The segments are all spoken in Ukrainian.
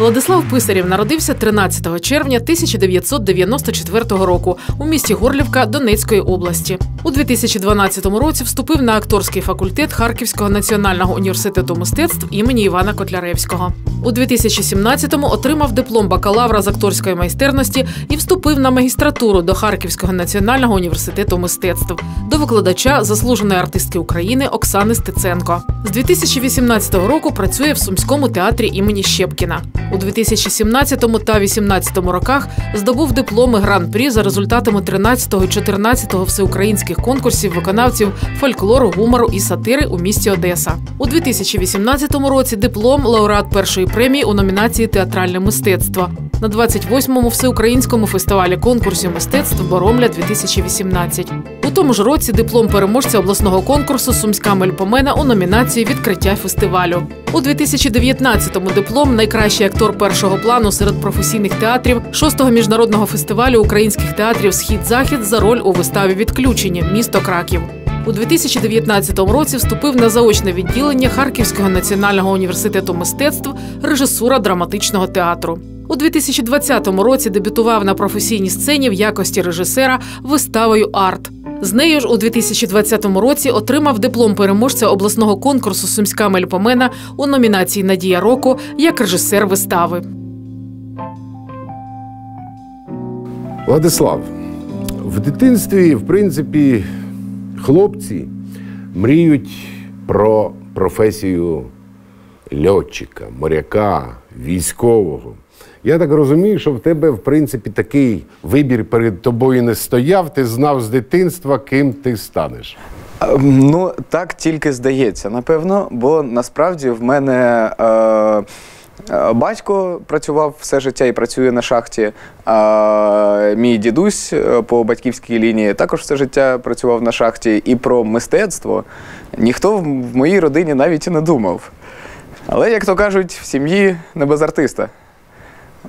Владислав Писарів народився 13 червня 1994 року у місті Горлівка Донецької області. У 2012 році вступив на акторський факультет Харківського національного університету мистецтв імені Івана Котляревського. У 2017-му отримав диплом бакалавра з акторської майстерності і вступив на магістратуру до Харківського національного університету мистецтв до викладача заслуженої артистки України Оксани Стеценко. З 2018 року працює в Сумському театрі імені Щепкіна. У 2017 та 2018 роках здобув дипломи гран-прі за результатами 13 і 14 всеукраїнських конкурсів виконавців фольклору, гумору і сатири у місті Одеса. У 2018 році диплом лауреат першої премії у номінації Театральне мистецтво на 28-му всеукраїнському фестивалі конкурсів мистецтв Боромля 2018. Тому ж році диплом переможця обласного конкурсу Сумська мельпомена у номінації Відкриття фестивалю. У 2019-му диплом найкращий актор першого плану серед професійних театрів 6-го міжнародного фестивалю українських театрів Схід-Захід за роль у виставі Відключення місто Краків. У 2019 році вступив на заочне відділення Харківського національного університету мистецтв режисура драматичного театру. У 2020 році дебютував на професійній сцені в якості режисера виставою Арт. З нею ж у 2020 році отримав диплом переможця обласного конкурсу Сумська мельпомена у номінації Надія року як режисер вистави. Владислав, в дитинстві, в принципі, хлопці мріють про професію льотчика, моряка, військового. Я так розумію, що в тебе, в принципі, такий вибір перед тобою не стояв. Ти знав з дитинства, ким ти станеш. Ем, Ну, так тільки здається, напевно, бо насправді в мене е, е, батько працював все життя і працює на шахті. А мій дідусь е, по батьківській лінії також все життя працював на шахті. І про мистецтво ніхто в моїй родині навіть і не думав. Але, як то кажуть, в сім'ї не без артиста.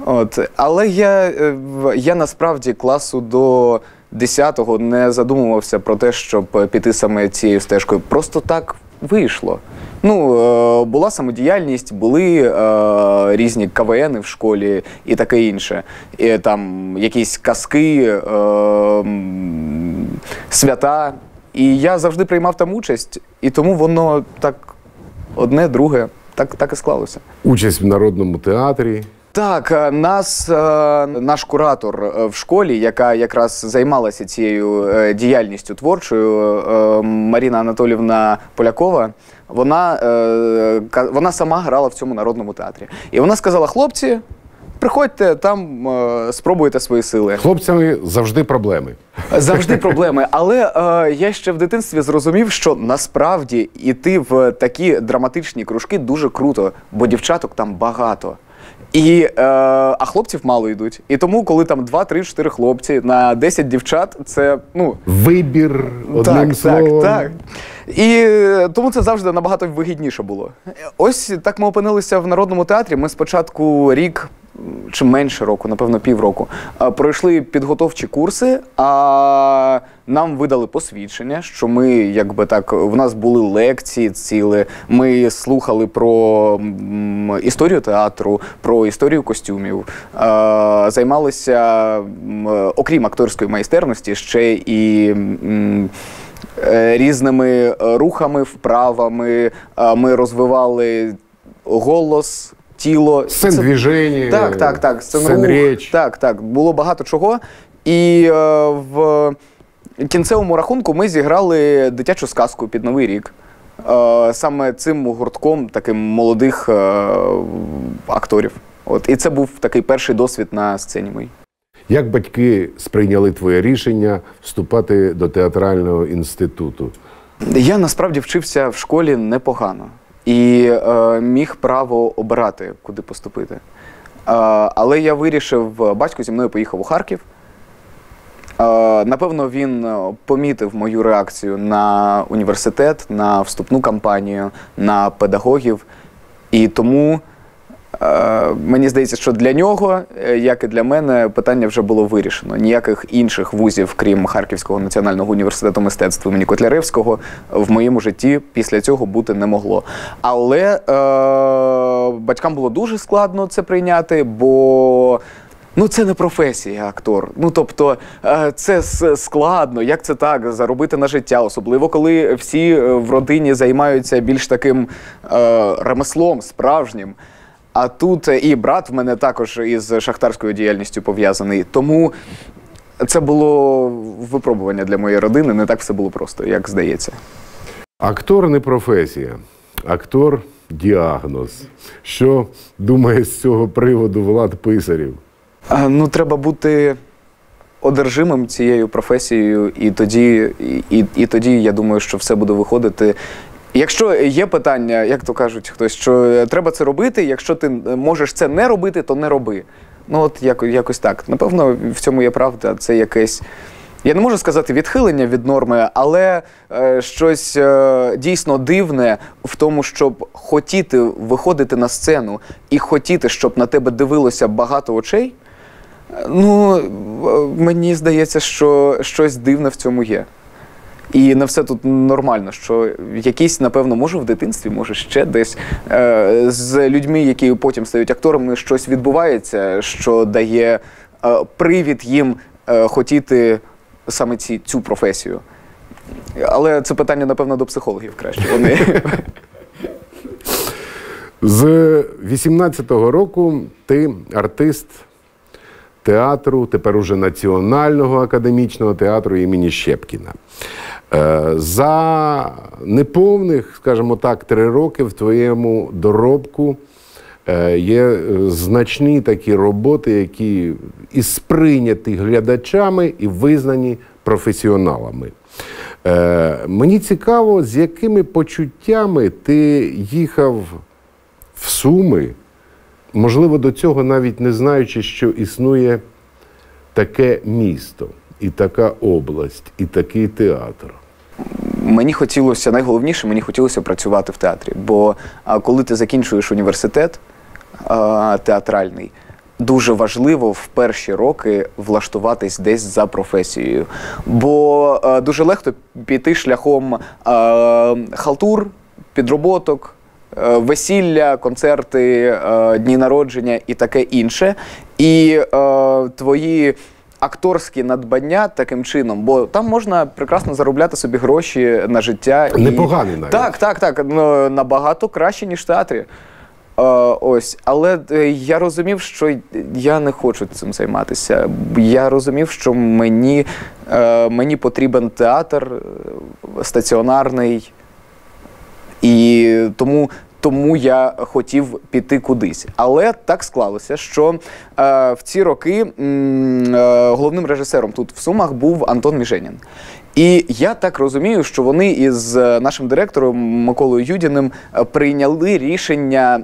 От. Але я, е, я насправді класу до 10-го не задумувався про те, щоб е, піти саме цією стежкою. Просто так вийшло. Ну, е, була самодіяльність, були різні КВНи в школі і таке інше. І, там якісь казки, свята. І я завжди приймав там участь, і тому воно так одне, друге, так, так і склалося. Участь в народному театрі. Так, е, нас е, наш куратор е, в школі, яка якраз займалася цією діяльністю творчою, Маріна Анатолівна Полякова. Вона, вона сама грала в цьому народному театрі. І вона сказала: хлопці, приходьте там, спробуйте свої сили. Хлопцями завжди проблеми. Завжди проблеми. Але е, я ще в дитинстві зрозумів, що насправді іти в такі драматичні кружки дуже круто, бо дівчаток там багато. І, е, а хлопців мало йдуть. І тому, коли там 2, 3, 4 хлопці на 10 дівчат, це ну. Вибір одним так, словом. так, так. І е, тому це завжди набагато вигідніше було. Ось так ми опинилися в народному театрі. Ми спочатку рік чи менше року, напевно, півроку, пройшли підготовчі курси, а нам видали посвідчення, що ми, якби так, в нас були лекції цілі. Ми слухали про історію театру, про історію костюмів, займалися, окрім акторської майстерності, ще і. е, різними е, рухами, вправами. Е, Ми розвивали голос, тіло. Сцен Це- движення, Так, так, так. Сцен сцен рух. річ. Так, так. Було багато чого. І е, в кінцевому рахунку ми зіграли дитячу сказку під Новий рік. Е, саме цим гуртком таким молодих е, акторів. От. І це був такий перший досвід на сцені мій. Як батьки сприйняли твоє рішення вступати до театрального інституту? Я насправді вчився в школі непогано і е, міг право обирати, куди поступити. Е, але я вирішив, батько зі мною поїхав у Харків. Е, напевно, він е, помітив мою реакцію на університет, на вступну кампанію, на педагогів. І тому Е, Мені здається, що для нього, е, як і для мене, питання вже було вирішено. Ніяких інших вузів, крім Харківського національного університету мистецтв імені Котляревського, в моєму житті після цього бути не могло. Але е, батькам було дуже складно це прийняти, бо. Ну, це не професія, актор. Ну тобто, е, це складно. Як це так заробити на життя, особливо коли всі е, в родині займаються більш таким е, ремеслом справжнім. А тут е, і брат в мене також із шахтарською діяльністю пов'язаний. Тому це було випробування для моєї родини. Не так все було просто, як здається. Актор не професія, актор діагноз. Що думає з цього приводу Влад Писарів? А, ну, треба бути одержимим цією професією, і тоді, і, і, і тоді я думаю, що все буде виходити. Якщо є питання, як то кажуть хтось, що е, треба це робити, якщо ти е, можеш це не робити, то не роби. Ну, от яко- якось так. Напевно, в цьому є правда. Це якесь. Я не можу сказати відхилення від норми, але е, щось е, дійсно дивне в тому, щоб хотіти виходити на сцену і хотіти, щоб на тебе дивилося багато очей. Е, Ну, мені здається, що щось дивне в цьому є. І не все тут нормально, що якісь, напевно, може в дитинстві, може ще десь е, з людьми, які потім стають акторами, щось відбувається, що дає е, привід їм е, хотіти саме ці, цю професію. Але це питання, напевно, до психологів краще. Вони З 18-го року ти артист театру, тепер уже Національного академічного театру імені Щепкіна. Е, За неповних, скажімо так, три роки в твоєму доробку е, є е, значні такі роботи, які і сприйняті глядачами, і визнані професіоналами. Мені цікаво, з якими почуттями ти їхав в Суми, можливо, до цього навіть не знаючи, що існує таке місто, і така область, і такий театр. мені хотілося, найголовніше, мені хотілося працювати в театрі. Бо коли ти закінчуєш університет театральний, дуже важливо в перші роки влаштуватись десь за професією. Бо дуже легко піти шляхом халтур, підроботок. Е, Весілля, концерти, е, дні народження і таке інше. І е, твої акторські надбання таким чином, бо там можна прекрасно заробляти собі гроші на життя. і- Непоганий навіть. Так, так, так. Ну, набагато краще, ніж в театрі. Е, ось, але я розумів, що я не хочу цим займатися. Я розумів, що мені, е, мені потрібен театр стаціонарний, і тому, тому я хотів піти кудись. Але так склалося, що е, в ці роки е, головним режисером тут в Сумах був Антон Міженін. І я так розумію, що вони із е, нашим директором Миколою Юдіним е, прийняли рішення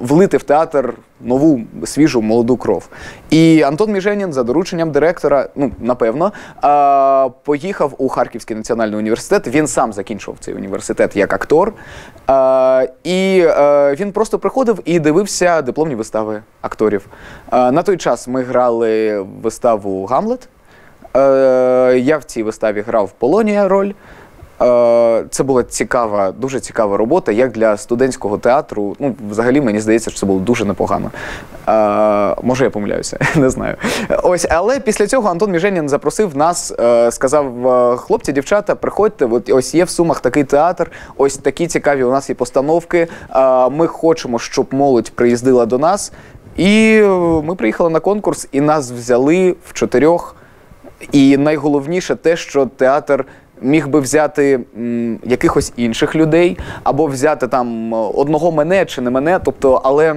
влити в театр нову свіжу молоду кров. І Антон Міженін за дорученням директора, ну напевно, поїхав у Харківський національний університет. Він сам закінчував цей університет як актор. І е, він просто приходив і дивився дипломні вистави акторів. На той час ми грали виставу Гамлет. Е, я в цій виставі грав Полонія роль. Е, Це була цікава, дуже цікава робота, як для студентського театру. Ну, взагалі, мені здається, що це було дуже непогано. Е, Може, я помиляюся, не знаю. Ось, але після цього Антон Міженін запросив нас, е, сказав: е, хлопці, дівчата, приходьте. От ось є в Сумах такий театр, ось такі цікаві у нас є постановки. Е, Ми хочемо, щоб молодь приїздила до нас. І ми приїхали на конкурс, і нас взяли в чотирьох. І найголовніше те, що театр міг би взяти м, якихось інших людей, або взяти там одного мене чи не мене. Тобто, але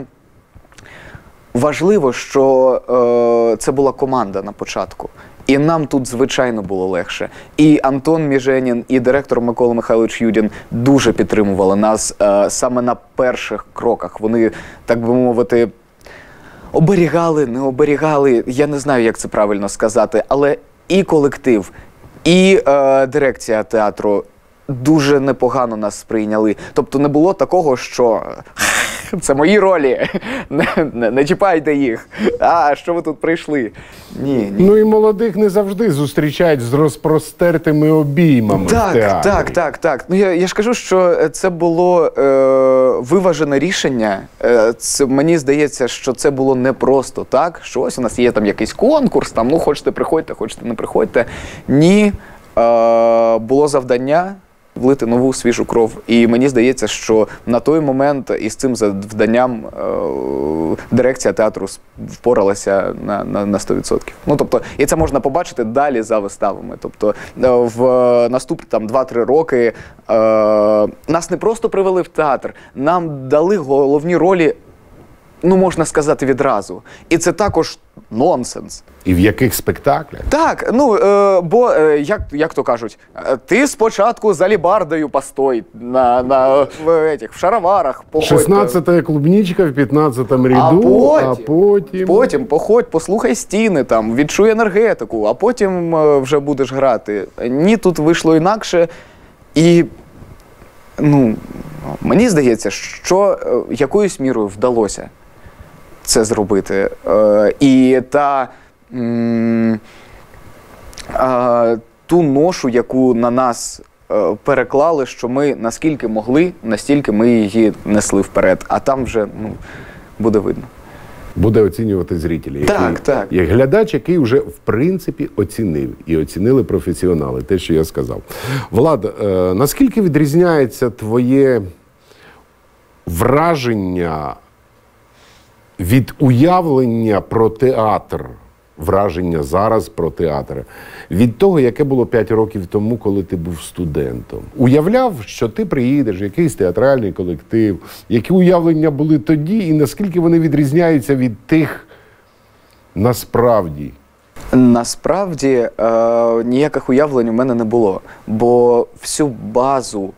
важливо, що е, це була команда на початку. І нам тут, звичайно, було легше. І Антон Міженін, і директор Микола Михайлович Юдін дуже підтримували нас е, саме на перших кроках. Вони, так би мовити, оберігали, не оберігали. Я не знаю, як це правильно сказати, але і колектив, і е, дирекція театру дуже непогано нас сприйняли. Тобто не було такого, що Це мої ролі. Не, не, не чіпайте їх. А що ви тут прийшли? Ні, ні. Ну і молодих не завжди зустрічають з розпростертими обіймами. в Так, театрі. так, так, так. Ну я, я ж кажу, що це було е, виважене рішення. Е, це мені здається, що це було не просто так. Що ось у нас є там якийсь конкурс, там ну хочете приходьте, хочете не приходьте. Ні, е, було завдання. Влити нову свіжу кров. І мені здається, що на той момент із цим завданням е, дирекція театру впоралася на, на, на 100%. Ну тобто, і це можна побачити далі за виставами. Тобто, е, в наступні там 2-3 роки е, нас не просто привели в театр, нам дали головні ролі, ну можна сказати, відразу. І це також нонсенс. І в яких спектаклях? Так, ну е, бо е, як, як то кажуть, е, ти спочатку за лібардою постой на, на в, в шароварах, походь. 16-та клубнічка в 15-му ряду, А а потім, потім. потім походь, послухай стіни, там, відчуй енергетику, а потім е, вже будеш грати. Ні, тут вийшло інакше. І ну, мені здається, що е, якоюсь мірою вдалося це зробити. Е, і та. ту ношу, яку на нас е, переклали, що ми наскільки могли, настільки ми її несли вперед. А там вже ну, буде видно. Буде оцінювати зрителі. Так, який- так. Як глядач, який вже в принципі оцінив і оцінили професіонали, те, що я сказав. Влад, е, наскільки відрізняється твоє враження від уявлення про театр? Враження зараз про театр від того, яке було 5 років тому, коли ти був студентом. Уявляв, що ти приїдеш, якийсь театральний колектив, які уявлення були тоді, і наскільки вони відрізняються від тих насправді. Насправді е, ніяких уявлень у мене не було, бо всю базу.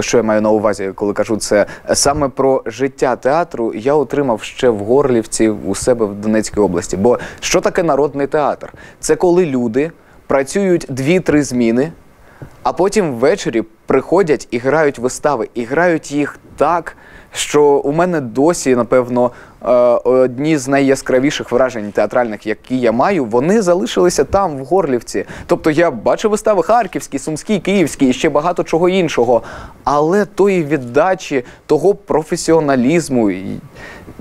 Що я маю на увазі, коли кажу це саме про життя театру, я отримав ще в Горлівці у себе в Донецькій області. Бо що таке народний театр? Це коли люди працюють дві-три зміни, а потім ввечері приходять і грають вистави, і грають їх так, що у мене досі, напевно, е, одні з найяскравіших вражень театральних, які я маю, вони залишилися там, в Горлівці. Тобто я бачив вистави харківські, сумські, київські і ще багато чого іншого. Але тої віддачі, того професіоналізму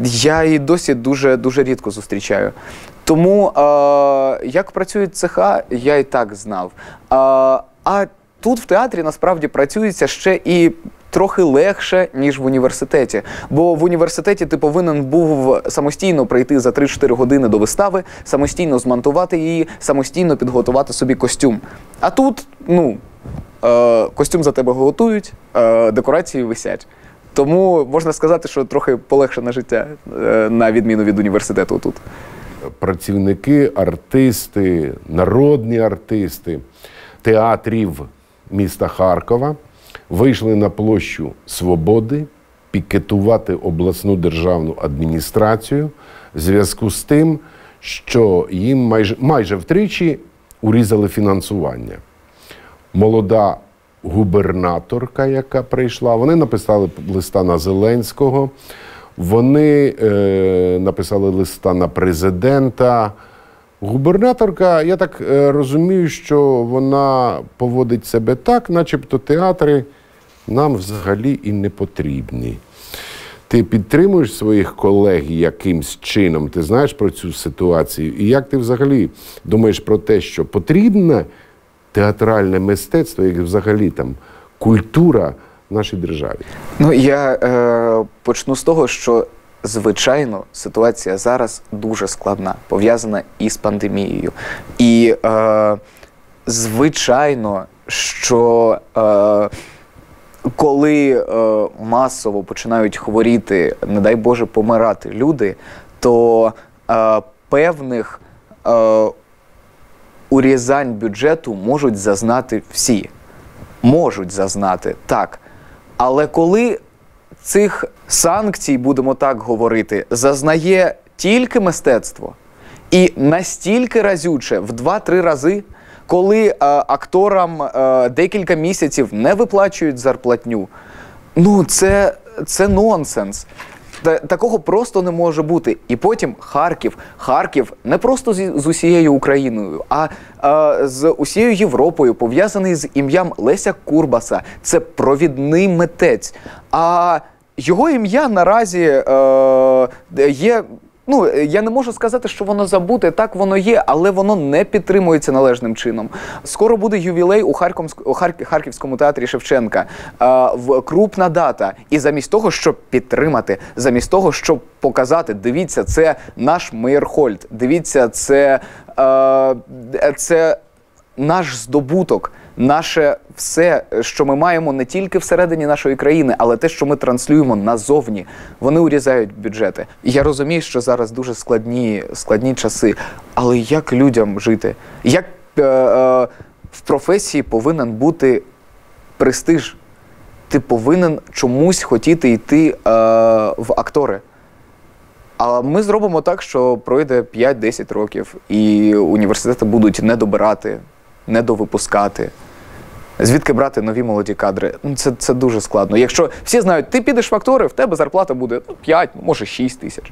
я і досі дуже дуже рідко зустрічаю. Тому е, як працюють цеха, я і так знав. Е, а тут в театрі насправді працюється ще і. Трохи легше, ніж в університеті. Бо в університеті ти повинен був самостійно прийти за 3-4 години до вистави, самостійно змонтувати її, самостійно підготувати собі костюм. А тут, ну, е, костюм за тебе готують, е, декорації висять. Тому можна сказати, що трохи полегшене життя, е, на відміну від університету тут. Працівники, артисти, народні артисти театрів міста Харкова вийшли на площу Свободи пікетувати обласну державну адміністрацію в зв'язку з тим, що їм майже, майже втричі урізали фінансування. Молода губернаторка, яка прийшла, вони написали листа на Зеленського, вони е, написали листа на президента. Губернаторка, я так е, розумію, що вона поводить себе так, начебто театри нам взагалі і не потрібні. Ти підтримуєш своїх колег якимсь чином, ти знаєш про цю ситуацію? І як ти взагалі думаєш про те, що потрібне театральне мистецтво, як взагалі там культура в нашій державі? Ну я е, почну з того, що звичайно ситуація зараз дуже складна, пов'язана із пандемією. І е, звичайно, що е, коли е, масово починають хворіти, не дай Боже, помирати люди, то е, певних е, урізань бюджету можуть зазнати всі. Можуть зазнати так. Але коли цих санкцій, будемо так говорити, зазнає тільки мистецтво, і настільки разюче в 2-3 рази, коли е, акторам е, декілька місяців не виплачують зарплатню. Ну, це, це нонсенс. Та- Такого просто не може бути. І потім Харків. Харків не просто з, з усією Україною, а, а з усією Європою, пов'язаний з ім'ям Леся Курбаса. Це провідний митець. А його ім'я наразі е, є. Ну, я не можу сказати, що воно забуте, так воно є, але воно не підтримується належним чином. Скоро буде ювілей у, Харкомськ- у Харківському театрі Шевченка. Е, в крупна дата. І замість того, щоб підтримати, замість того, щоб показати, дивіться, це наш Мейерхольд, дивіться, е, це наш здобуток, наше все, що ми маємо не тільки всередині нашої країни, але те, що ми транслюємо назовні. Вони урізають бюджети. Я розумію, що зараз дуже складні, складні часи. Але як людям жити? Як е, е, в професії повинен бути престиж? Ти повинен чомусь хотіти йти е, в актори. А ми зробимо так, що пройде 5-10 років, і університети будуть не добирати, не довипускати. Звідки брати нові молоді кадри? Ну, Це, це дуже складно. Якщо всі знають, ти підеш в актори, в тебе зарплата буде ну, 5, може 6 тисяч.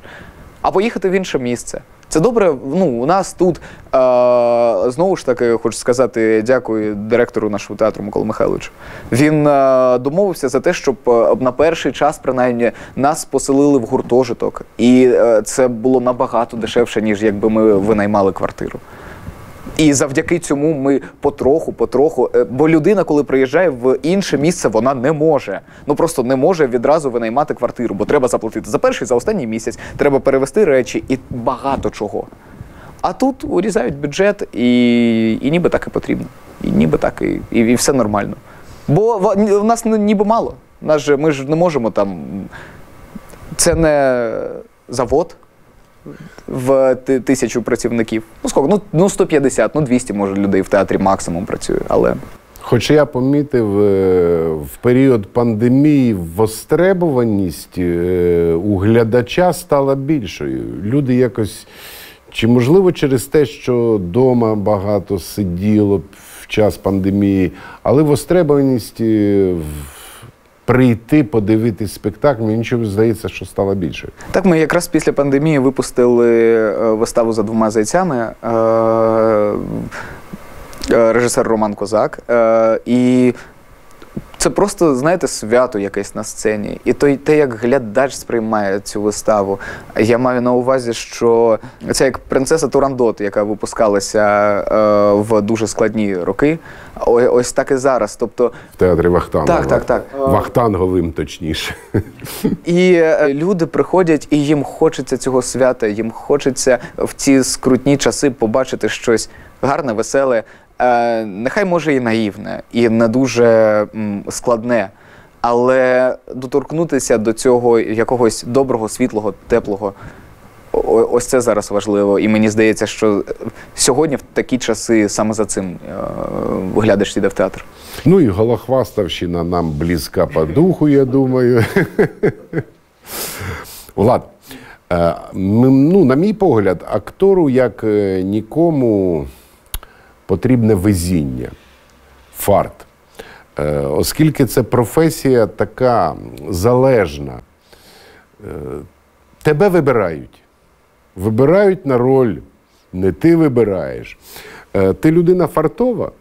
А поїхати в інше місце. Це добре. Ну, у нас тут е, знову ж таки хочу сказати дякую директору нашого театру Миколу Михайловичу. Він е, домовився за те, щоб е, на перший час, принаймні, нас поселили в гуртожиток. І е, це було набагато дешевше, ніж якби ми винаймали квартиру. І завдяки цьому ми потроху, потроху. е, Бо людина, коли приїжджає в інше місце, вона не може. Ну просто не може відразу винаймати квартиру, бо треба заплатити за перший, за останній місяць, треба перевести речі і багато чого. А тут урізають бюджет, і, і ніби так і потрібно. І ніби так, і, і, і все нормально. Бо в, в нас ні- ніби мало. Нас же, ми ж не можемо там. Це не завод в тисячу працівників. Ну скільки? Ну, ну 150, ну 200, може, людей в театрі максимум працює. Але Хоч я помітив е, в період пандемії востребованість е, у глядача стала більшою. Люди якось, чи можливо через те, що вдома багато сиділо в час пандемії, але востребованість е, в- прийти, подивитись спектакль, мені чомусь здається, що стало більше. так ми якраз після пандемії випустили е, виставу за двома зайцями. Е, е, режисер Роман Козак. І це просто, знаєте, свято якесь на сцені. І той, те, як глядач сприймає цю виставу. Я маю на увазі, що це як принцеса Турандот, яка випускалася е, в дуже складні роки. О- Ось так і зараз. Тобто, В театрі Вахтангова. Так, так, так. Вахтанговим, точніше. І е, люди приходять, і їм хочеться цього свята, їм хочеться в ці скрутні часи побачити щось гарне, веселе, е, нехай може і наївне, і не дуже складне. Але доторкнутися до цього якогось доброго, світлого, теплого. Ось це зараз важливо. І мені здається, що сьогодні в такі часи саме за цим е, глядач йде в театр. Ну і Голохваставщина нам близька по духу, я думаю. Влад, е, ну, на мій погляд, актору як нікому потрібне везіння, фарт. Е, Оскільки це професія така залежна, Е, тебе вибирають. Вибирають на роль, не ти вибираєш. Е, Ти людина фартова,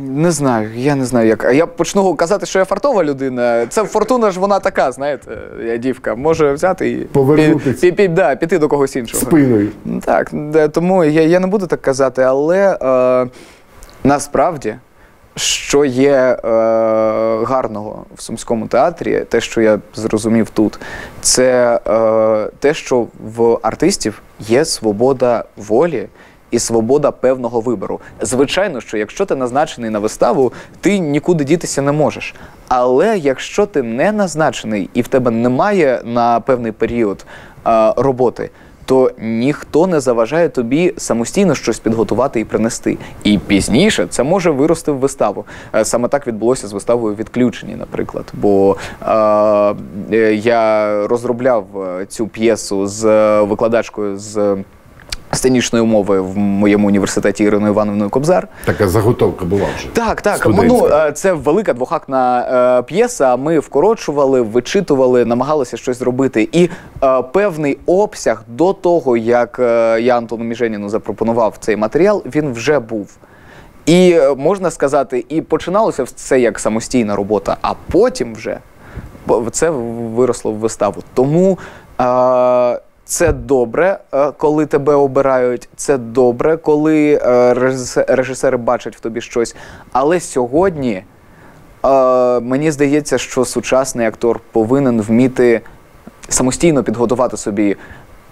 Не знаю, я не знаю як. А Я почну казати, що я фартова людина. Це фортуна ж вона така, знаєте, я дівка. Може взяти і Повернутись. пі- пі- да, піти до когось іншого. спиною. Так, де- тому я, я не буду так казати, але е, насправді, що є е, гарного в Сумському театрі, те, що я зрозумів тут, це е, те, що в артистів є свобода волі. І свобода певного вибору. Звичайно, що якщо ти назначений на виставу, ти нікуди дітися не можеш. Але якщо ти не назначений і в тебе немає на певний період е, роботи, то ніхто не заважає тобі самостійно щось підготувати і принести. І пізніше це може вирости в виставу. Е, Саме так відбулося з виставою відключені, наприклад. Бо е, я розробляв е, цю п'єсу з е, викладачкою з сценічної мови в моєму університеті Іриною Івановною Кобзар. Така заготовка була вже. Так, так. Студентська. Ну, е, це велика двохактна е, п'єса. Ми вкорочували, вичитували, намагалися щось зробити. І е, певний обсяг до того, як е, я Антону Міженіну запропонував цей матеріал, він вже був. І можна сказати, і починалося це як самостійна робота, а потім вже це виросло в виставу. Тому е, це добре, е, коли тебе обирають. Це добре, коли е, режисери бачать в тобі щось. Але сьогодні е, мені здається, що сучасний актор повинен вміти самостійно підготувати собі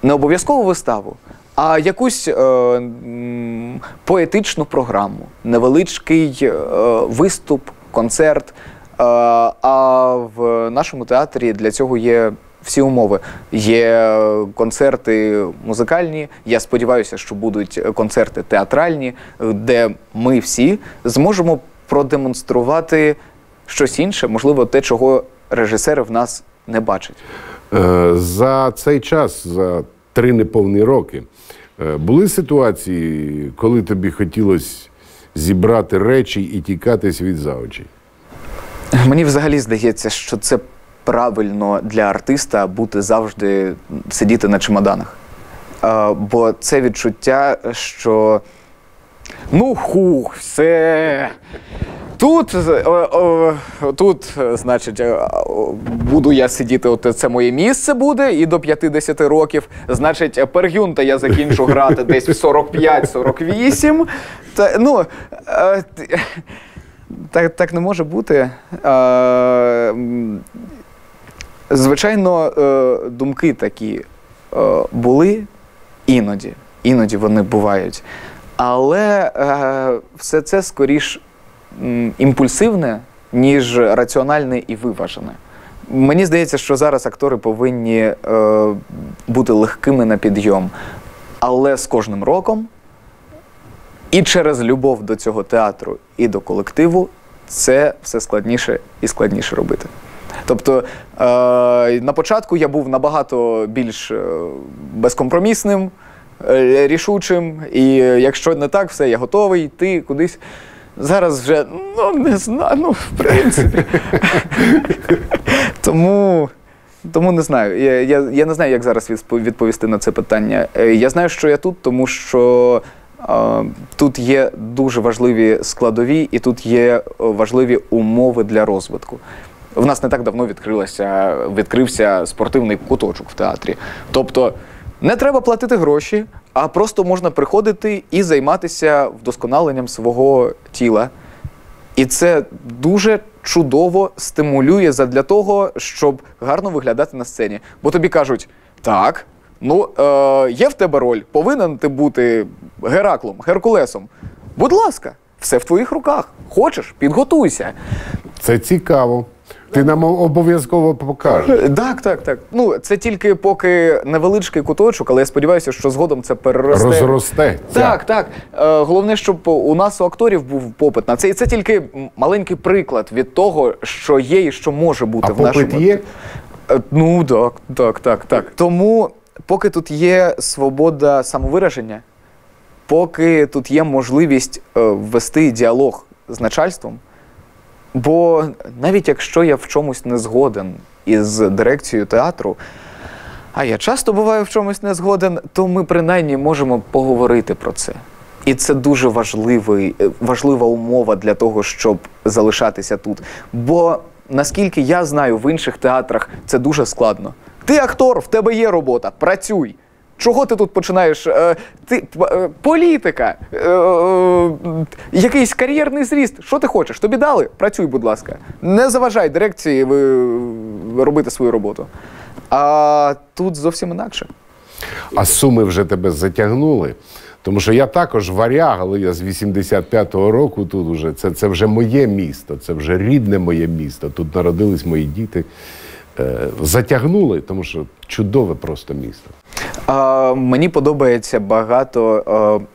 не обов'язкову виставу, а якусь поетичну програму, невеличкий виступ, концерт. А в нашому театрі для цього є всі умови. Є концерти музикальні. Я сподіваюся, що будуть концерти театральні, е, де ми всі зможемо продемонструвати щось інше, можливо, те, чого режисери в нас не бачать. Е, За цей час, за три неповні роки, е, були ситуації, коли тобі хотілося зібрати речі і тікатись від заочі? Мені взагалі здається, що це правильно для артиста бути завжди сидіти на чемоданах. Е, бо це відчуття, що ну хух, все. Тут, е, о, тут, значить, е, буду я сидіти, от це моє місце буде, і до 50 років. Значить, пергюнта я закінчу грати десь в 45-48. Та, ну, е, так, так не може бути. Е, звичайно, е, думки такі е, були іноді. Іноді вони бувають. Але е, все це скоріш імпульсивне, ніж раціональне і виважене. Мені здається, що зараз актори повинні бути легкими на підйом. Але з кожним роком і через любов до цього театру і до колективу це все складніше і складніше робити. Тобто е, на початку я був набагато більш е, безкомпромісним, е, рішучим, і е, якщо не так, все, я готовий йти кудись. Зараз вже ну не знаю, ну в принципі. тому, тому не знаю. Я, я, я не знаю, як зараз відпо- відповісти на це питання. Я знаю, що я тут, тому що е, тут є дуже важливі складові, і тут є важливі умови для розвитку. В нас не так давно відкрилося, відкрився спортивний куточок в театрі. Тобто не треба платити гроші, а просто можна приходити і займатися вдосконаленням свого тіла. І це дуже чудово стимулює задля того, щоб гарно виглядати на сцені. Бо тобі кажуть: так, ну е, є в тебе роль, повинен ти бути Гераклом, Геркулесом. Будь ласка, все в твоїх руках. Хочеш, підготуйся. Це цікаво. Ти нам обов'язково покажеш. Е, Так, так, так. Ну, це тільки поки невеличкий куточок, але я сподіваюся, що згодом це переросте. Розросте. Так, так. Е, головне, щоб у нас у акторів був попит на це. І це тільки маленький приклад від того, що є і що може бути А в нашому. попит є? Е, Ну так, так, так, так. Тому, поки тут є свобода самовираження, поки тут є можливість е, ввести діалог з начальством. Бо навіть якщо я в чомусь не згоден із дирекцією театру, а я часто буваю в чомусь не згоден, то ми принаймні можемо поговорити про це. І це дуже важливий, е, важлива умова для того, щоб залишатися тут. Бо наскільки я знаю, в інших театрах це дуже складно. Ти актор, в тебе є робота, працюй. Чого ти тут починаєш? Е, ти е, політика, е, якийсь кар'єрний зріст. Що ти хочеш? Тобі дали? Працюй, будь ласка. Не заважай дирекції ви, робити свою роботу. А тут зовсім інакше. А суми вже тебе затягнули. Тому що я також варяг, але я з 85-го року тут уже. Це, це вже моє місто, це вже рідне моє місто. Тут народились мої діти. Е, затягнули, тому що чудове просто місто. А, мені подобається багато. е,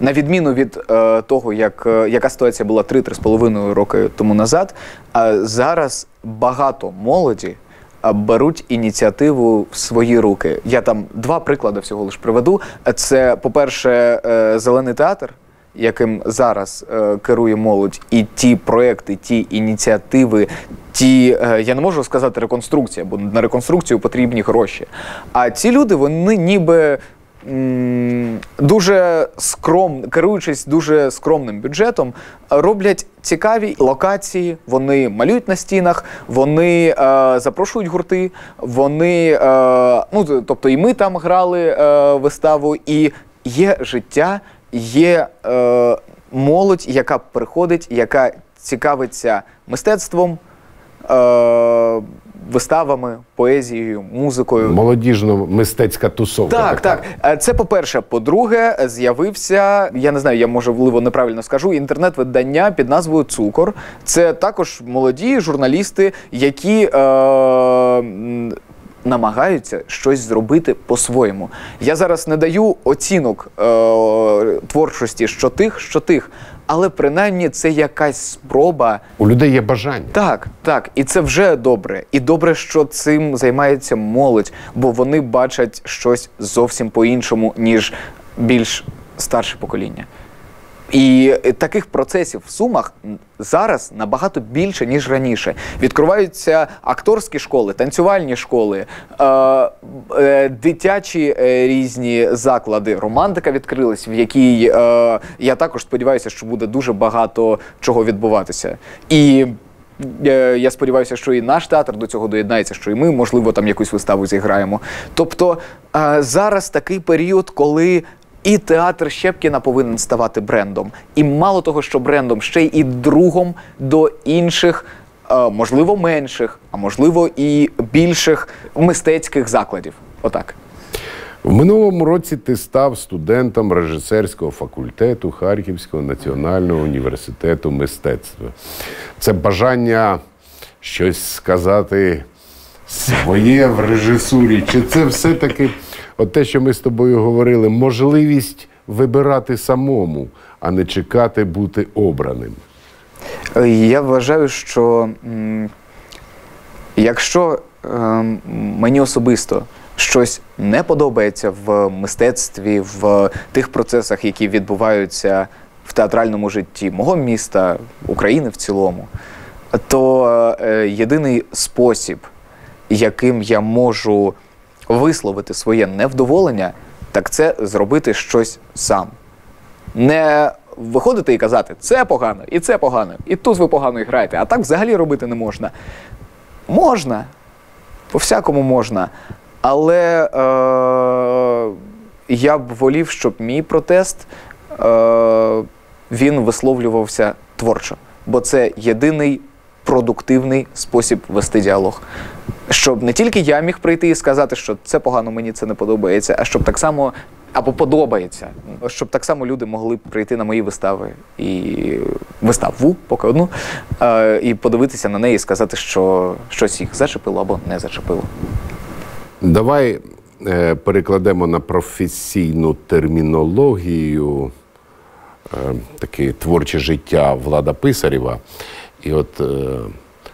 на відміну від е, того, як, е, яка ситуація була 3-3,5 роки тому назад, а зараз багато молоді е, беруть ініціативу в свої руки. Я там два приклади всього лиш приведу. Це, по-перше, е, зелений театр. Яким зараз е, керує молодь, і ті проекти, ті ініціативи, ті е, я не можу сказати реконструкція, бо на реконструкцію потрібні гроші. А ці люди, вони ніби дуже скром, керуючись дуже скромним бюджетом, роблять цікаві локації. Вони малюють на стінах, вони е, запрошують гурти. Вони, е, ну тобто, і ми там грали е, виставу, і є життя, є е, молодь, яка приходить, яка цікавиться мистецтвом. Е, Виставами, поезією, музикою. Молодіжно-мистецька тусовка. Так, така. так. Е, Це по-перше. По-друге, з'явився, я не знаю, я можливо неправильно скажу, інтернет-видання під назвою Цукор. Це також молоді журналісти, які е, намагаються щось зробити по-своєму. Я зараз не даю оцінок е, творчості що тих, що тих, але принаймні це якась спроба. У людей є бажання. Так, так, і це вже добре. І добре, що цим займається молодь, бо вони бачать щось зовсім по-іншому, ніж більш старше покоління. І таких процесів в сумах зараз набагато більше, ніж раніше. Відкриваються акторські школи, танцювальні школи, е, е, дитячі е, різні заклади. Романтика відкрилась, в якій е, я також сподіваюся, що буде дуже багато чого відбуватися. І Е, Я сподіваюся, що і наш театр до цього доєднається, що і ми, можливо, там якусь виставу зіграємо. Тобто е, зараз такий період, коли і театр Щепкіна повинен ставати брендом. І мало того, що брендом, ще й другом до інших, е, можливо, менших, а можливо, і більших мистецьких закладів. Отак. В минулому році ти став студентом режисерського факультету Харківського національного університету мистецтва. Це бажання щось сказати своє в режисурі. Чи це все-таки от те, що ми з тобою говорили, можливість вибирати самому, а не чекати бути обраним? Е, Я вважаю, що якщо ем, мені особисто щось не подобається в мистецтві, в тих процесах, які відбуваються в театральному житті мого міста, України в цілому, то е, єдиний спосіб, яким я можу висловити своє невдоволення, так це зробити щось сам не виходити і казати, це погано, і це погано, і тут ви погано граєте, а так взагалі робити не можна. Можна, по-всякому можна. Але е, я б волів, щоб мій протест е, він висловлювався творчо, бо це єдиний продуктивний спосіб вести діалог. Щоб не тільки я міг прийти і сказати, що це погано, мені це не подобається, а щоб так само або подобається, щоб так само люди могли прийти на мої вистави і виставу, поки одну, е, і подивитися на неї і сказати, що щось їх зачепило або не зачепило. Давай е, перекладемо на професійну термінологію е, таке творче життя Влада Писарєва. І от е,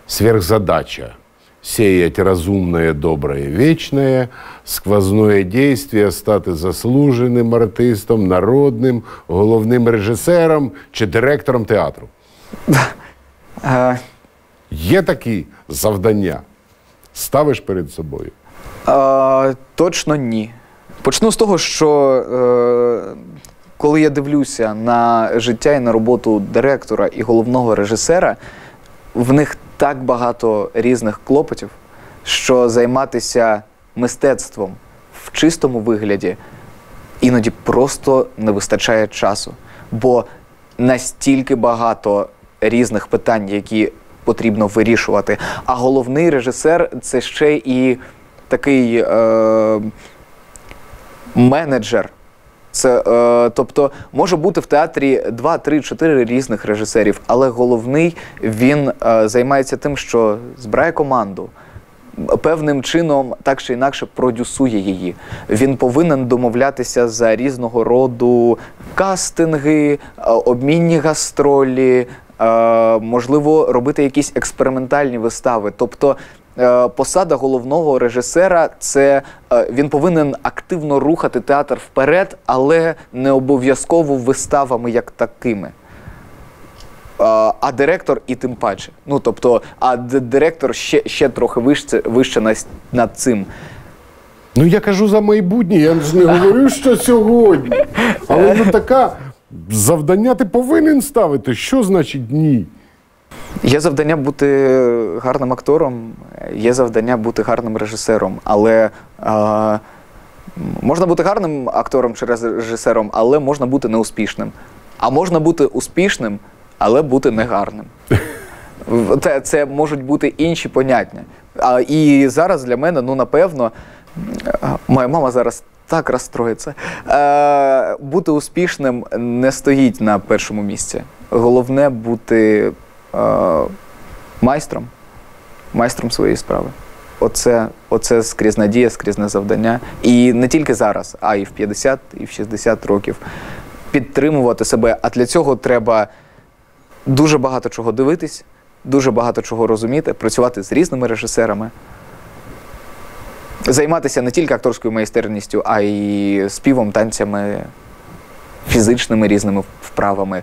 сверхзадача сеять разумное, доброе, вечное, сквозное действие, стати заслуженим артистом, народним, головним режисером чи директором театру. Е, Є такі завдання. Ставиш перед собою. Е, точно ні. Почну з того, що е, коли я дивлюся на життя і на роботу директора і головного режисера, в них так багато різних клопотів, що займатися мистецтвом в чистому вигляді іноді просто не вистачає часу. Бо настільки багато різних питань, які потрібно вирішувати. А головний режисер це ще і такий е, менеджер. Це, е, тобто може бути в театрі 2, 3, 4 різних режисерів, але головний він е, займається тим, що збирає команду. Певним чином, так чи інакше, продюсує її. Він повинен домовлятися за різного роду кастинги, е, обмінні гастролі, е, можливо, робити якісь експериментальні вистави. Тобто посада головного режисера це е, він повинен активно рухати театр вперед, але не обов'язково виставами як такими. А, а директор і тим паче. Ну тобто, а директор ще, ще трохи вище, вище над цим. Ну я кажу за майбутнє, я ж не говорю, що сьогодні. Але ну така завдання ти повинен ставити. Що значить ні? Є завдання бути гарним актором, є завдання бути гарним режисером, але а, можна бути гарним актором чи режисером, але можна бути неуспішним. А можна бути успішним, але бути негарним. Це, це можуть бути інші поняття. А, і зараз для мене, ну напевно, моя мама зараз так розстроїться. Е, бути успішним не стоїть на першому місці. Головне бути е, майстром, майстром своєї справи. Оце, оце скрізна дія, скрізне завдання. І не тільки зараз, а і в 50, і в 60 років. Підтримувати себе. А для цього треба дуже багато чого дивитись, дуже багато чого розуміти, працювати з різними режисерами. Займатися не тільки акторською майстерністю, а й співом, танцями, фізичними різними вправами.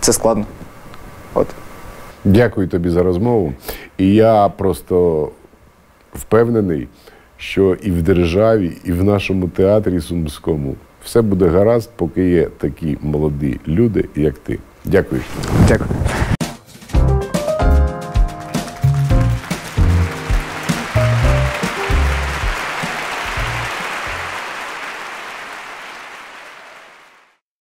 Це складно. От. Дякую тобі за розмову. І я просто впевнений, що і в державі, і в нашому театрі Сумському все буде гаразд, поки є такі молоді люди, як ти. Дякую. Дякую.